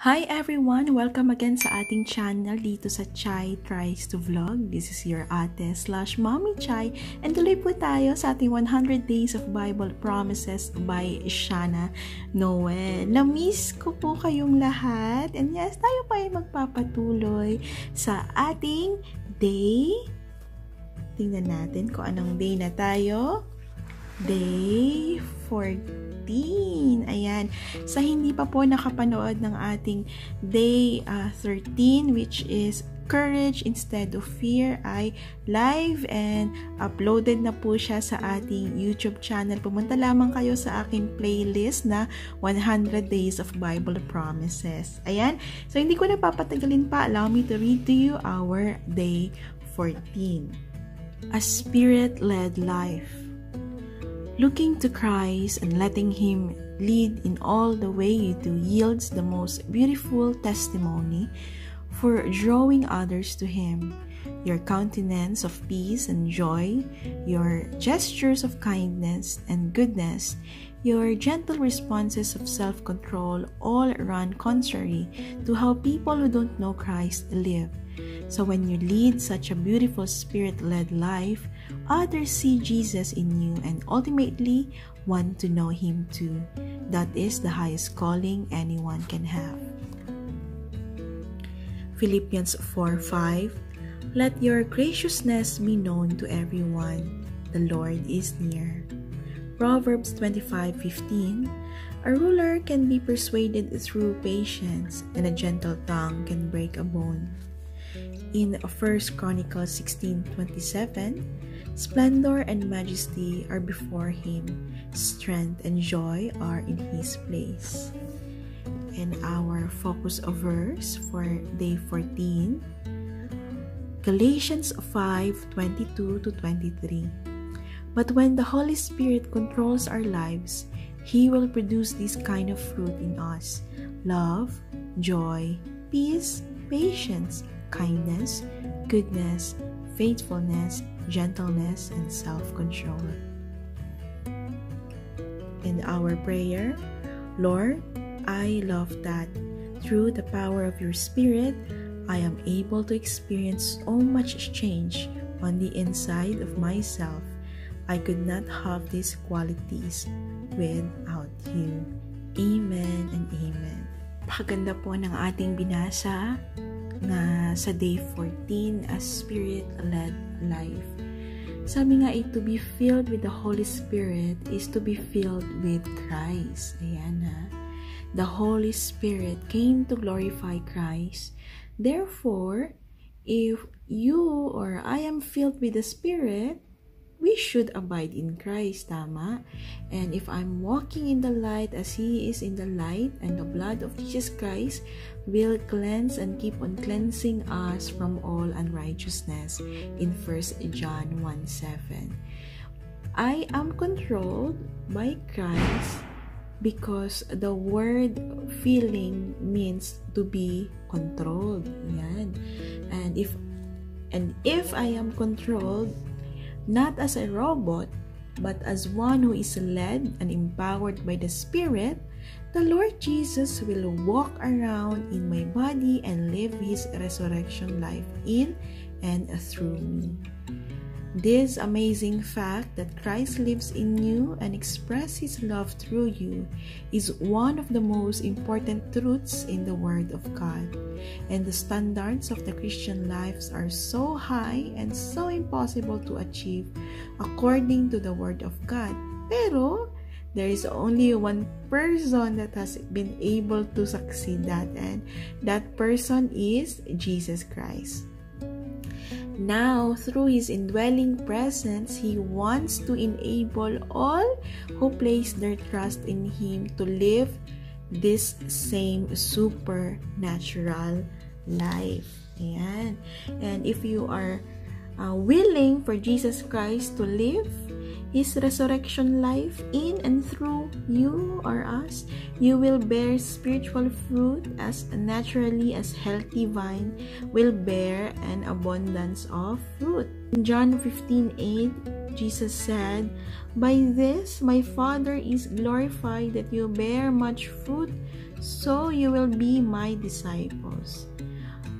Hi everyone! Welcome again sa ating channel dito sa Chai Tries to Vlog. This is your ate slash mommy Chai and tuloy po tayo sa ating 100 Days of Bible Promises by Shana Noel. Na-miss ko po kayong lahat and yes, tayo pa ay magpapatuloy sa ating day. Tingnan natin kung anong day na tayo. Day 14. 13. Ayan. Sa hindi pa po nakapanood ng ating day uh, 13 which is courage instead of fear ay live and uploaded na po siya sa ating YouTube channel. Pumunta lamang kayo sa aking playlist na 100 Days of Bible Promises. Ayan. So, hindi ko na papatagalin pa. Allow me to read to you our day 14. A Spirit-Led Life Looking to Christ and letting Him lead in all the way you do yields the most beautiful testimony for drawing others to Him. Your countenance of peace and joy, your gestures of kindness and goodness, your gentle responses of self control all run contrary to how people who don't know Christ live. So, when you lead such a beautiful spirit led life, others see Jesus in you and ultimately want to know Him too. That is the highest calling anyone can have. Philippians 4 5 Let your graciousness be known to everyone. The Lord is near. Proverbs 25:15 A ruler can be persuaded through patience, and a gentle tongue can break a bone. In 1 Chronicles 16:27, splendor and majesty are before him, strength and joy are in his place. And our focus of verse for day 14, Galatians 5:22 to 23. But when the Holy Spirit controls our lives, He will produce this kind of fruit in us love, joy, peace, patience, kindness, goodness, faithfulness, gentleness, and self control. In our prayer, Lord, I love that through the power of your Spirit, I am able to experience so much change on the inside of myself I could not have these qualities without you. Amen and amen. Pakaganda po ng ating binasa na sa day 14 as spirit-led life. Sabi nga, eh, to be filled with the Holy Spirit is to be filled with Christ. Ayan ha. The Holy Spirit came to glorify Christ. Therefore, if you or I am filled with the Spirit, we should abide in Christ, tama? And if I'm walking in the light as He is in the light, and the blood of Jesus Christ will cleanse and keep on cleansing us from all unrighteousness in 1 John 1 7. I am controlled by Christ because the word feeling means to be controlled. Yan. And if and if I am controlled not as a robot, but as one who is led and empowered by the Spirit, the Lord Jesus will walk around in my body and live his resurrection life in and through me. This amazing fact that Christ lives in you and expresses his love through you is one of the most important truths in the Word of God. And the standards of the Christian lives are so high and so impossible to achieve according to the Word of God. Pero, there is only one person that has been able to succeed that, and that person is Jesus Christ. Now, through His indwelling presence, He wants to enable all who place their trust in Him to live this same supernatural life. Ayan. And if you are uh, willing for Jesus Christ to live His resurrection life in and through you or us, you will bear spiritual fruit as naturally as healthy vine will bear an abundance of fruit. In John 15:8, Jesus said, "By this my Father is glorified that you bear much fruit, so you will be my disciples.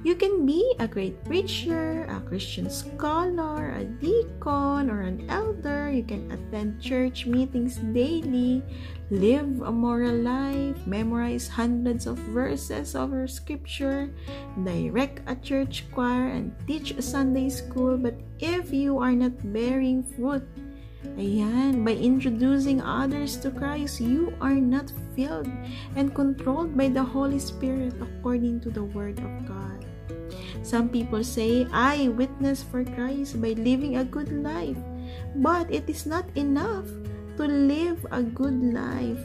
You can be a great preacher, a Christian scholar, a deacon, or an elder. You can attend church meetings daily, live a moral life, memorize hundreds of verses of scripture, direct a church choir, and teach a Sunday school. But if you are not bearing fruit, Ayan, by introducing others to Christ, you are not filled and controlled by the Holy Spirit according to the Word of God. Some people say, I witness for Christ by living a good life. But it is not enough to live a good life.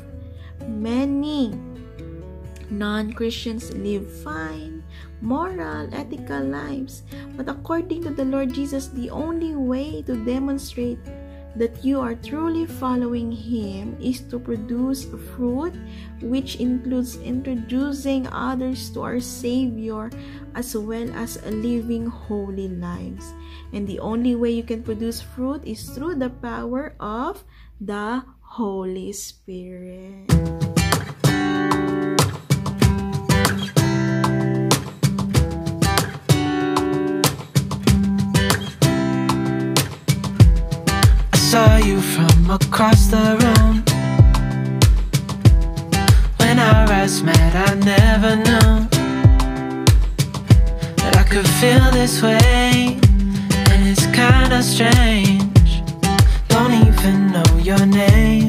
Many non Christians live fine, moral, ethical lives. But according to the Lord Jesus, the only way to demonstrate that you are truly following Him is to produce fruit, which includes introducing others to our Savior as well as living holy lives. And the only way you can produce fruit is through the power of the Holy Spirit. Across the room. When our eyes met I never knew That I could feel this way. And it's kinda strange. Don't even know your name